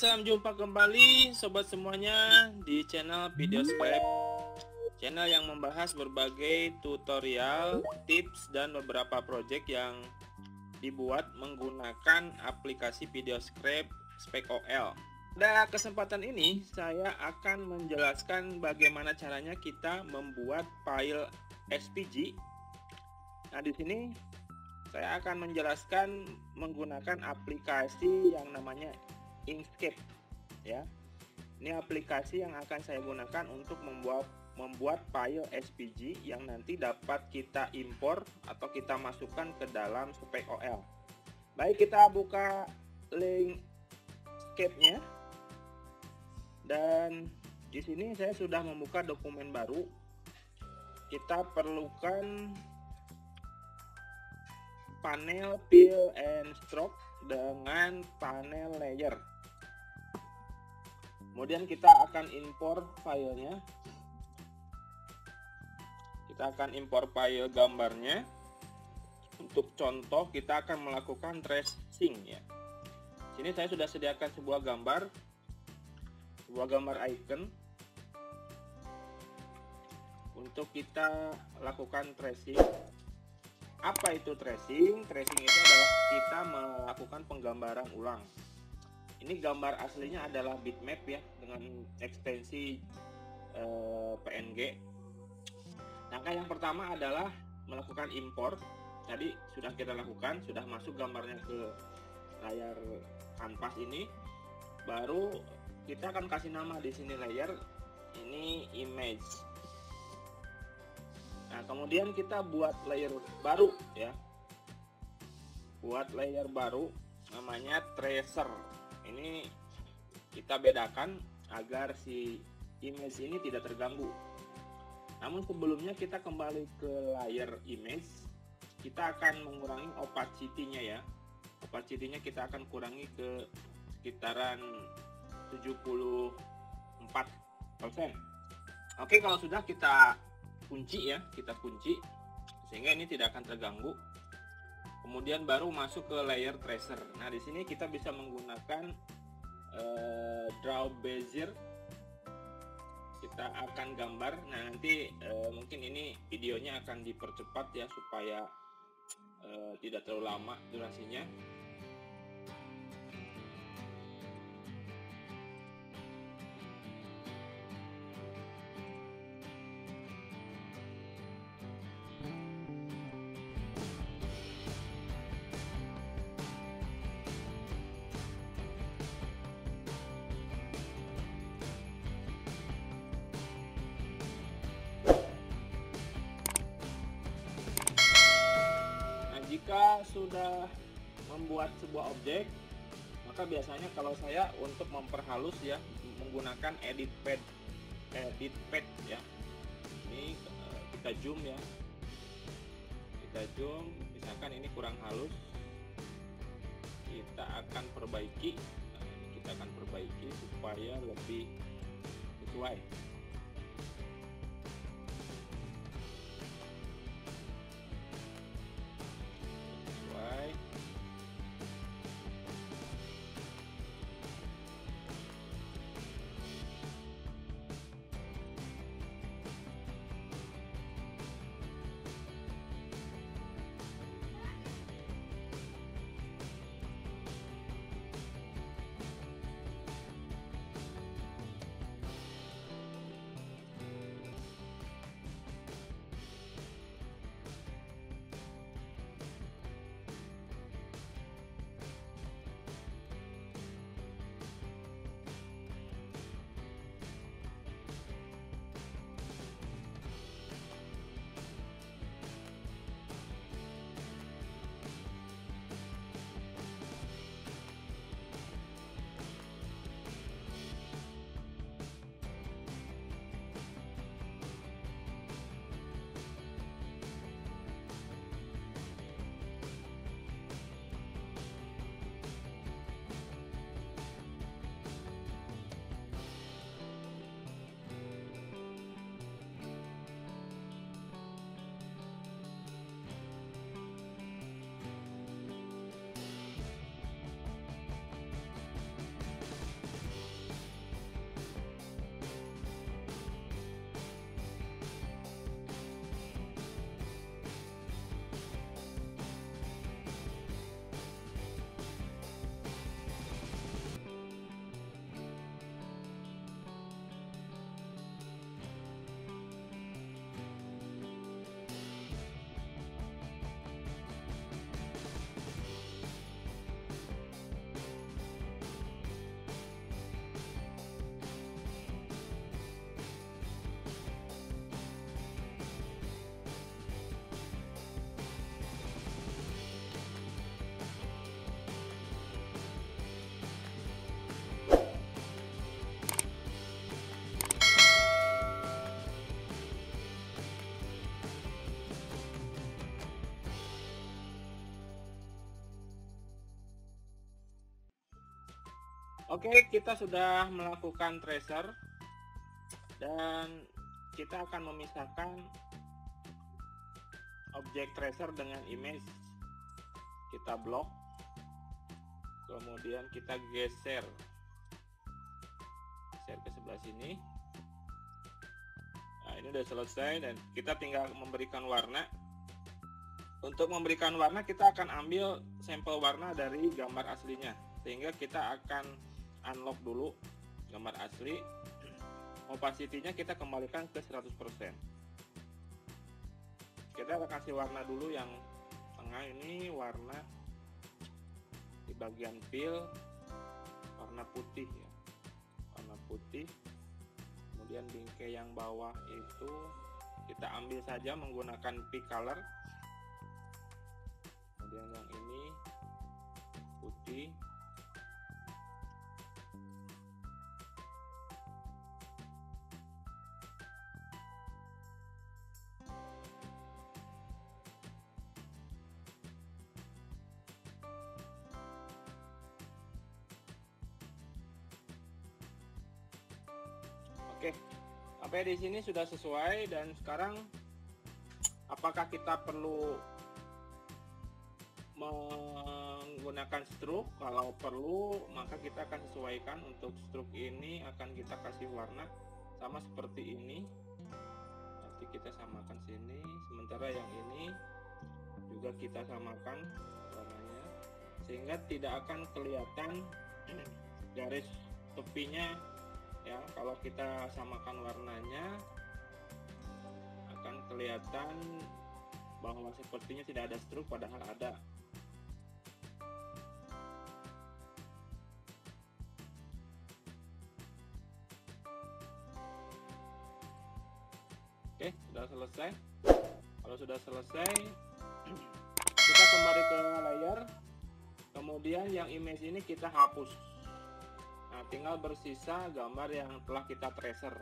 Salam jumpa kembali sobat semuanya di channel Video Scribe. Channel yang membahas berbagai tutorial, tips dan beberapa project yang dibuat menggunakan aplikasi Video Scribe Spec OL. Pada kesempatan ini saya akan menjelaskan bagaimana caranya kita membuat file SPG. Nah, di sini saya akan menjelaskan menggunakan aplikasi yang namanya Inkscape ya. Ini aplikasi yang akan saya gunakan untuk membuat membuat file SVG yang nanti dapat kita impor atau kita masukkan ke dalam spek OL. Baik, kita buka link Scape-nya. Dan di sini saya sudah membuka dokumen baru. Kita perlukan panel fill and stroke dengan panel layer kemudian kita akan impor filenya. Kita akan impor file gambarnya. Untuk contoh kita akan melakukan tracing ya. Sini saya sudah sediakan sebuah gambar. Sebuah gambar icon. Untuk kita lakukan tracing. Apa itu tracing? Tracing itu adalah kita melakukan penggambaran ulang ini gambar aslinya adalah bitmap ya dengan ekstensi eh, PNG langkah yang pertama adalah melakukan import. Tadi sudah kita lakukan sudah masuk gambarnya ke layar kanvas ini. Baru kita akan kasih nama di sini layer. Ini image. Nah kemudian kita buat layer baru ya. Buat layer baru namanya tracer ini kita bedakan agar si image ini tidak terganggu. Namun sebelumnya kita kembali ke layar image kita akan mengurangi opacity-nya ya. Opacity-nya kita akan kurangi ke sekitaran 74% oke kalau sudah kita kunci ya kita kunci sehingga ini tidak akan terganggu kemudian baru masuk ke layer tracer. Nah di sini kita bisa menggunakan uh, draw bezier. Kita akan gambar. Nah nanti uh, mungkin ini videonya akan dipercepat ya supaya uh, tidak terlalu lama durasinya sudah membuat sebuah objek maka biasanya kalau saya untuk memperhalus ya menggunakan edit pad edit pad ya. Ini eh, kita zoom ya. Kita zoom misalkan ini kurang halus. Kita akan perbaiki. Nah, kita akan perbaiki supaya lebih sesuai Oke, kita sudah melakukan tracer dan kita akan memisahkan objek tracer dengan image. Kita blok, kemudian kita geser, geser ke sebelah sini. Nah, ini udah selesai dan kita tinggal memberikan warna. Untuk memberikan warna kita akan ambil sampel warna dari gambar aslinya, sehingga kita akan unlock dulu gambar asli. Opacity-nya kita kembalikan ke 100% kita kasih warna dulu yang tengah ini warna di bagian fill warna putih ya. Warna putih. Kemudian bingkai yang bawah itu kita ambil saja menggunakan pick color. Kemudian yang ini putih Oke, sampai di sini sudah sesuai dan sekarang apakah kita perlu menggunakan stroke? Kalau perlu, maka kita akan sesuaikan untuk stroke ini akan kita kasih warna sama seperti ini. Nanti kita samakan sini, sementara yang ini juga kita samakan warnanya sehingga tidak akan kelihatan garis tepinya ya kalau kita samakan warnanya akan kelihatan bahwa sepertinya tidak ada stroke padahal ada. Oke sudah selesai? Kalau sudah selesai kita kembali ke layar. Kemudian yang image ini kita hapus Nah, tinggal bersisa gambar yang telah kita tracer.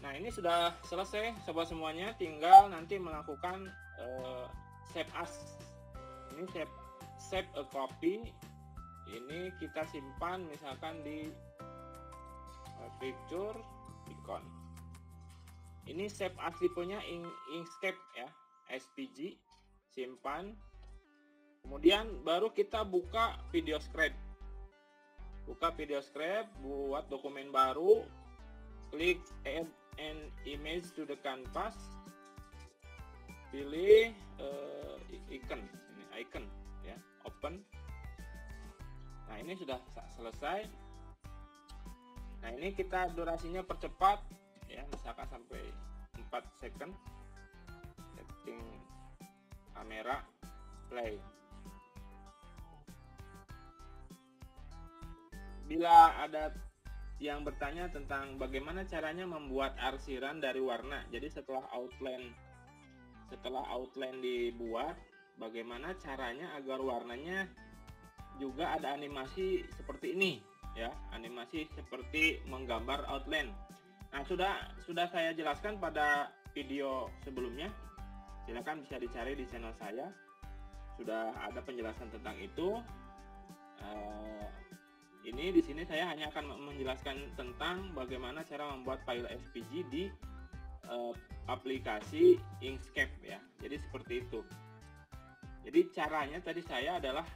Nah, ini sudah selesai sobat semuanya, tinggal nanti melakukan uh, save as. Ini save save a copy. Ini kita simpan misalkan di uh, picture icon. Ini save as tipenya ink, Inkscape ya, SPG. Simpan. Kemudian baru kita buka video script buka video script buat dokumen baru klik add an image to the canvas pilih uh, icon ini icon ya open. Nah ini sudah selesai. Nah ini kita durasinya percepat ya misalkan sampai 4 second setting kamera play Bila ada yang bertanya tentang bagaimana caranya membuat arsiran dari warna. Jadi setelah outline setelah outline dibuat, bagaimana caranya agar warnanya juga ada animasi seperti ini ya, animasi seperti menggambar outline. Nah, sudah sudah saya jelaskan pada video sebelumnya. Silakan bisa dicari di channel saya. Sudah ada penjelasan tentang itu. Uh, ini di sini saya hanya akan menjelaskan tentang bagaimana cara membuat file SVG di uh, aplikasi Inkscape ya. Jadi seperti itu. Jadi caranya tadi saya adalah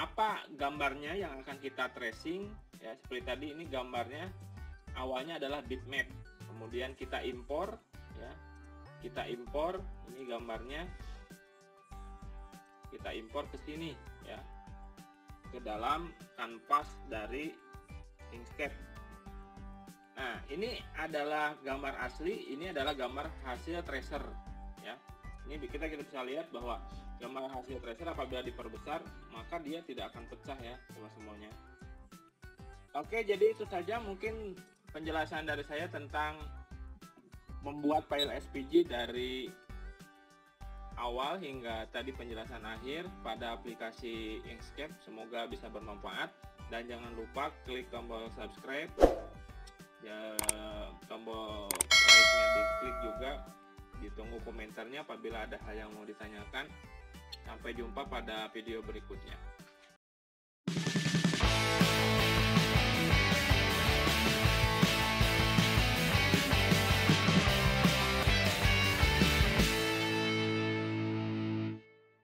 apa gambarnya yang akan kita tracing ya seperti tadi ini gambarnya awalnya adalah bitmap kemudian kita impor ya kita impor ini gambarnya kita impor ke sini ya ke dalam kanvas dari Inkscape. Nah, ini adalah gambar asli, ini adalah gambar hasil tracer ya. Ini kita kita bisa lihat bahwa gambar hasil tracer apabila diperbesar, maka dia tidak akan pecah ya, semua semuanya. Oke, jadi itu saja mungkin penjelasan dari saya tentang membuat file SPG dari awal hingga tadi penjelasan akhir pada aplikasi Inkscape. Semoga bisa bermanfaat dan jangan lupa klik tombol subscribe. Ya, tombol like-nya diklik juga. Ditunggu komentarnya apabila ada hal yang mau ditanyakan. Sampai jumpa pada video berikutnya.